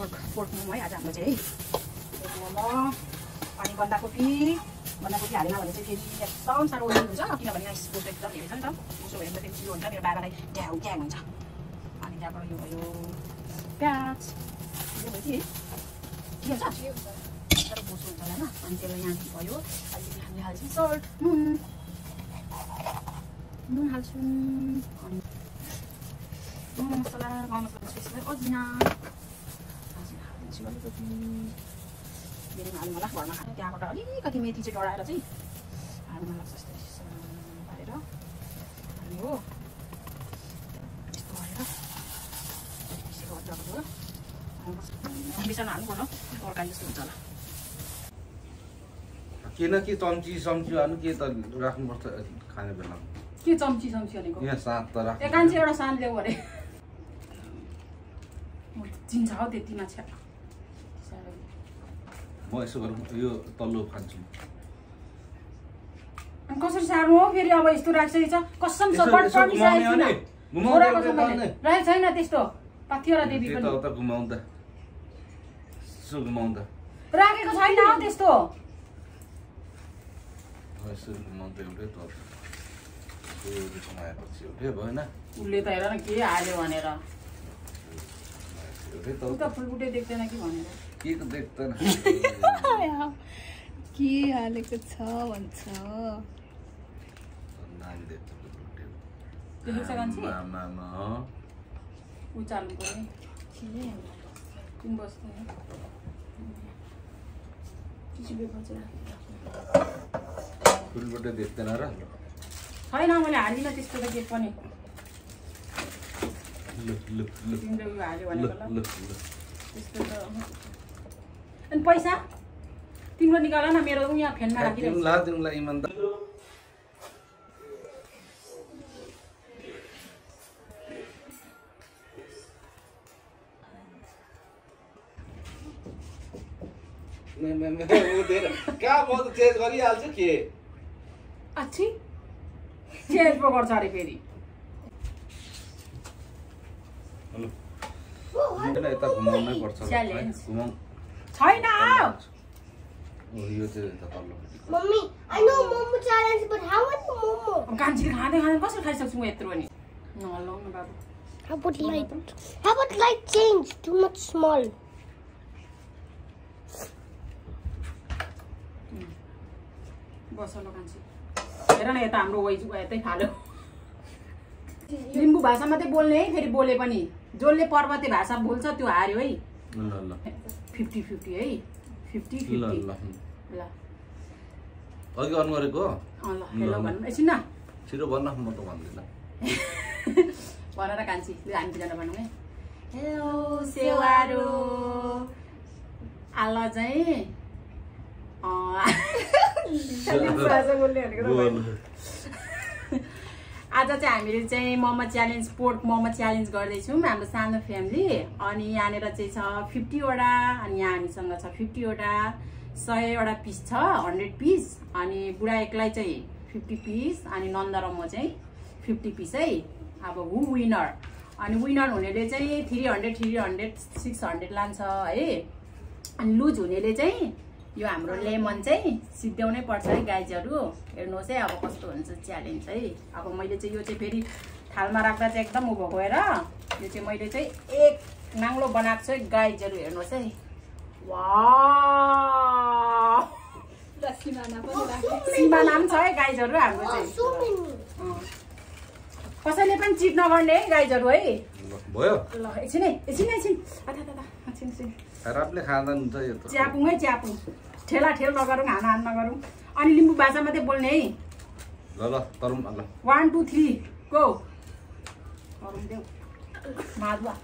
Pork pork momo है आज हाम्रो चाहिँ। है पोर्क मोमो अनि बन्दाकोपी बन्दाकोपी हालेन भने चाहिँ फेरि एकदम साह्रो ओइल हुन्छ किनभने यहाँ इस्कुस एकदम धेरै छ नि त। उसो भयो भने त फेरि चियो हुन्छ मेरो बाबालाई ट्याउ ट्याङ हुन्छ। अनि त्यहाँबाट यो भयो प्याज यो भयो कि के हुन्छ। तर बोसो हुन्छ होला होइन। अनि त्यसलाई यहाँ भयो अलिकति हामीले हाल्छौँ सल्ट नुन। नुन हाल्छौँ। अनि मसला गरम मसला अजिना हाल्छु अलिकति धेरै घरमा खाने त्यहाँबाट अलिकति मेथी चाहिँ डढाएर चाहिँ लाग्छ पारेर हो यस्तो गरेर पिसेको अदुवाको झोल बिसाउन हाल्नु पर्छ तरकारी जस्तो हुन्छ होला किनकि चम्ची चम्ची हाल्नु के त राख्नुपर्छ खाने बेला के चम्ची चम्ची यहाँ सात त कान्छे एउटा सान ल्याऊ अरे। चिन्छ हौ त्यतिमा छ्या। म यसो गरौँ यो तल्लो खान्छु कसरी सार्नु हो फेरि अब यस्तो राखिसकेको छ कसम? राखेको छैन। त्यस्तो। देवी घुमाउँदा यसो घुमाउँदा राखेको छैन हौ त्यस्तो। यसो घुमाउँदा एउटै त यो घुमाएपछि एउटै भएन। उसले त हेर न के हाल्यो भनेर। एउटै त फुलबुटे देख्दैन कि भनेर के त देख्दैन के हालेको छ भन्छ त्यो उचाल्नु पर्ने तिमी बस्नु फुलबाट देख्दैन र छैन मैले हालिनँ त्यस्तो त के पनि लु लु लु तिमीले उयो हाल्यो लु भनेको ल लु लु त्यस्तो त अनि पैसा? तिम्रो निकाल न मेरो उ यहाँ तिमीलाई इमान्दार कहाँ म त चेन्ज गरिहाल्छु के? अच्छी चेन्ज पो गर्छ अरे फेरि। कान्छी कसरी बस हो कान्छी। हेर न यता हाम्रो यतै खालो लिम्बू भाषा मात्रै बोल्ने है फेरि बोले पनि। जसले पर्वते भाषा बोल्छ त्यो हार्यो है। फिफ्टी फिफ्टी है। Fifty fifty. ल अघि अन गरेको? ल। भन्नु। एकछिन न छिटो भन्न म त भन्दिनँ। भन न कान्छी लु हामी दुईजना भनौँ है। हेलो सेवारो। आल चाहिँ बोल्ने भनेको। आज चाहिँ हामीले चाहिँ momo challenge pork momo challenge गर्दैछौँ हाम्रो सानो फ्यामिली। अनि यहाँनिर चाहिँ छ फिफ्टीवटा अनि यहाँ हामीसँग छ फिफ्टीवटा सयवटा पिस छ हन्ड्रेड पिस अनि बुढा एक्लै चाहिँ फिफ्टी पिस अनि नन्द र म चाहिँ फिफ्टी पिस है। अब हु विनर अनि विनर हुनेले चाहिँ three hundred three hundred six hundred लान्छ है। अनि लुज हुनेले चाहिँ यो हाम्रो लेमन चाहिँ सिद्ध्याउनै पर्छ है गाइजहरू हेर्नुहोस् है अब कस्तो हुन्छ च्यालेन्ज है। अब मैले चाहिँ यो चाहिँ फेरि थालमा राख्दा चाहिँ एकदम उँभो गएर यो चाहिँ मैले चाहिँ एक नाङ्लो बनाएको छु है गाइजहरू हेर्नुहोस् है। वा नाम छ है गाइजहरू हाम्रो चाहिँ। कसैले पनि चिट नगर्ने है गाइजहरू है। ल, भयो। ल एकछिन है एकछिन एकछिन। खराबले खाँदा हुन्छ यो त च्यापुङ है च्यापुङ। ठेला ठेल नगरौँ हाना हान नगरौँ। अनि लिम्बू भाषा मात्रै बोल्ने है। ल ल तरौँ ल। वान टू थ्री गो गरौँ देऊ। माधुवा.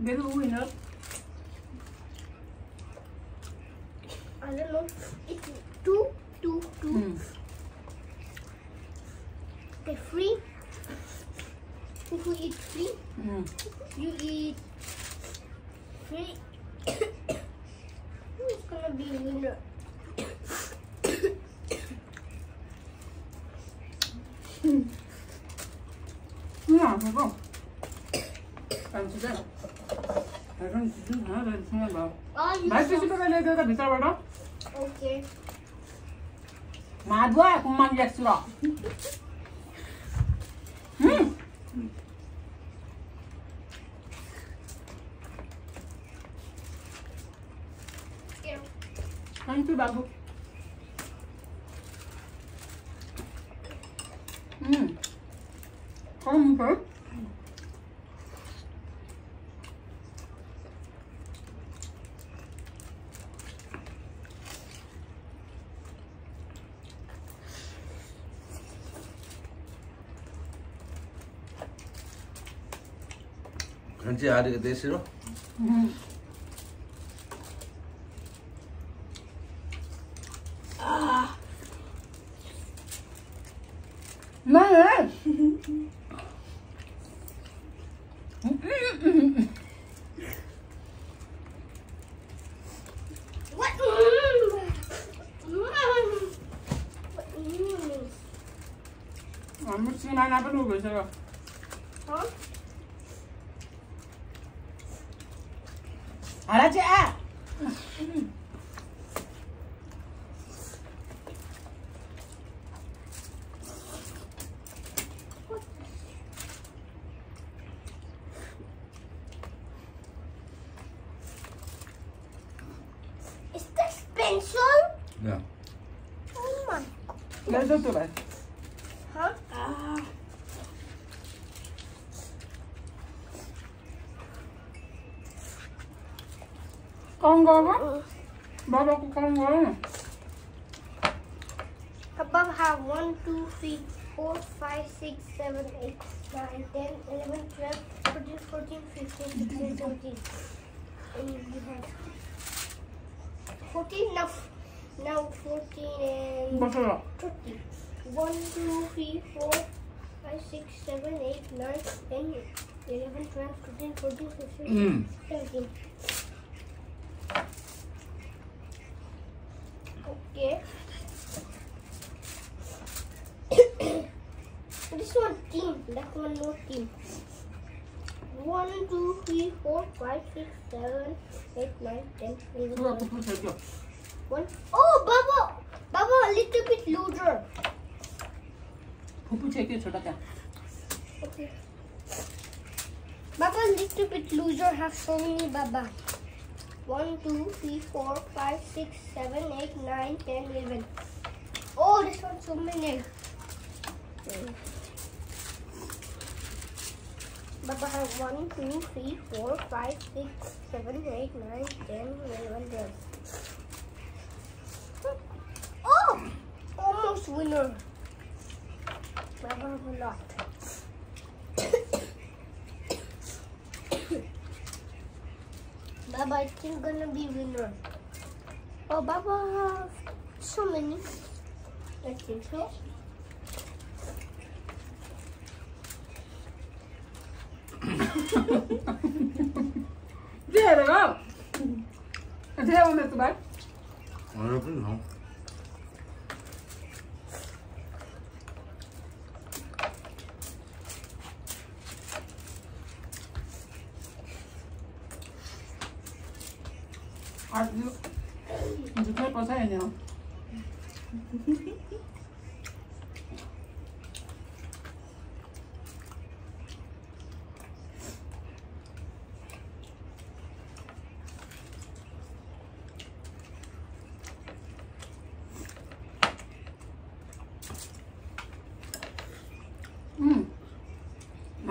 Value winner who eat tree? Mm. You eat tree. Who's gonna be winner? 음. 그냥 그거. 안 주대. 다른 주진 하나 더 주면 봐. 맛있어 집어가 내가 미사를 받아. 오케이. 마두아 공만 약수라. 음. 연출 마구. 음. 잘했는데? 간지 아래가 내시로? 응. 맛해 Amutsi na na pelu besar. Hah? Ada cek. Да. Да, затурай. Ха? Kangaroo? Baba kangaroo. Above have 1, 2, 3, 4, 5, 6, 7, 8, 9, 10, 11, 12, 13, 14, 15, 16, 17. Have 14 enough. Now 14 and 30. 1, 2, 3, 4, 5, 6, 7, 8, 9, 10, 11, 12, 13, 14, 15, mm. 17. Okay. this one team, that one no team. 1, 2, 3, 4, 5, 6, 7, 8, 9, 10, 11, 12. One. Oh, Baba! Baba, a little bit looser. Baba, a. Okay. Baba, little bit looser. Have so many, Baba. 1, 2, 3, 4, 5, 6, 7, 8, 9, 10, 11. Oh, this one so many. Okay. Baba has 1, 2, 3, 4, 5, 6, 7, 8, 9, 10, 11, 12. Baba Mama will not. Baba, I think gonna be winner. Oh, Baba have so many. I think so. Det är det va? Är det här med I don't vet inte.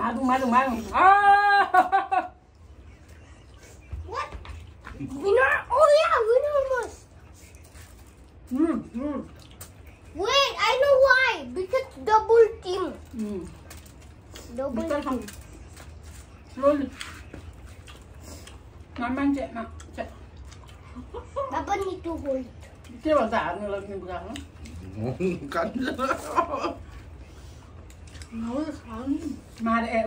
Malu, malu, malu. Ah! What? Winner? Oh yeah, winner almost. Mm, mm. Wait, I know why. Because double team. Mm. Double because team. Slowly. Naman cek nak Check. Papa need to hold it. Dia bahasa anu Oh, God. No, Mau kan? Mari eh.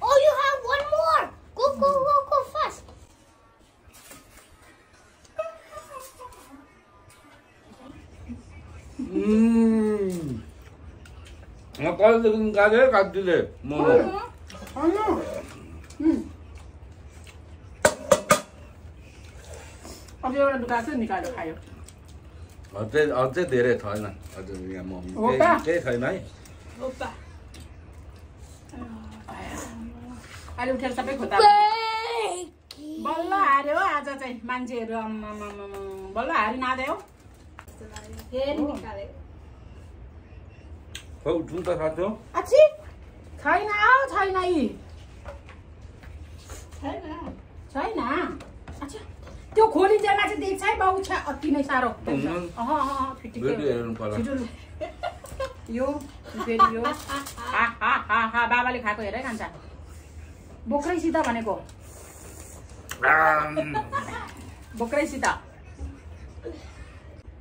Oh, you have one more. Go, go, go, go fast. 음. 아, 빠르든 가래 같지래. 뭐. 아니야. 음. 어제 누가 쓰니까 가요. 어제 어제 내래 더나 어제 그냥 뭐. 오빠. 제 더나. 오빠. अहिले उठेर सबै खोता बल्ल हार्यो आज चाहिँ मान्छेहरू बल्ल हार्यो नाद्यो फेरि निकाले खै उठ्नु त हो आछि छैन हौ छैन यी छैन छैन अच्छा त्यो खोलिन्जेलमा चाहिँ देख्छ है बाउ छ अति नै साह्रो। अहँ अहँ। भिडियो हेर्नु पर्ला। यो फेरि यो हा हा हा हा बाबाले खाएको हेरै खान्छ बोक्रैसित भनेको. बोक्रैसित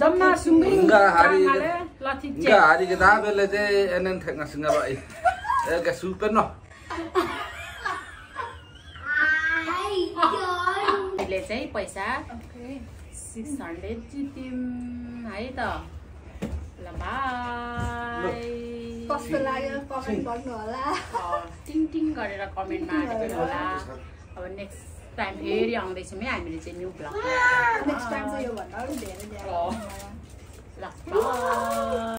जम्मा चाङमाले लथि enggak hari kita bele je enen tek ngasinga ba. Eh ke super no. हामीले चाहिँ पैसा ओके सिक्स हन्ड्रेड जित्यौँ है त ल बाई कस्तो लाग्यो कमेन्ट गर्नु होला टिङ टिङ गरेर कमेन्टमा हालिदिनु होला अब नेक्स्ट टाइम फेरि आउँदैछौँ है हामीले चाहिँ न्यू ब्लग नेक्स्ट टाइम चाहिँ योभन्दा अलिक धेरै ल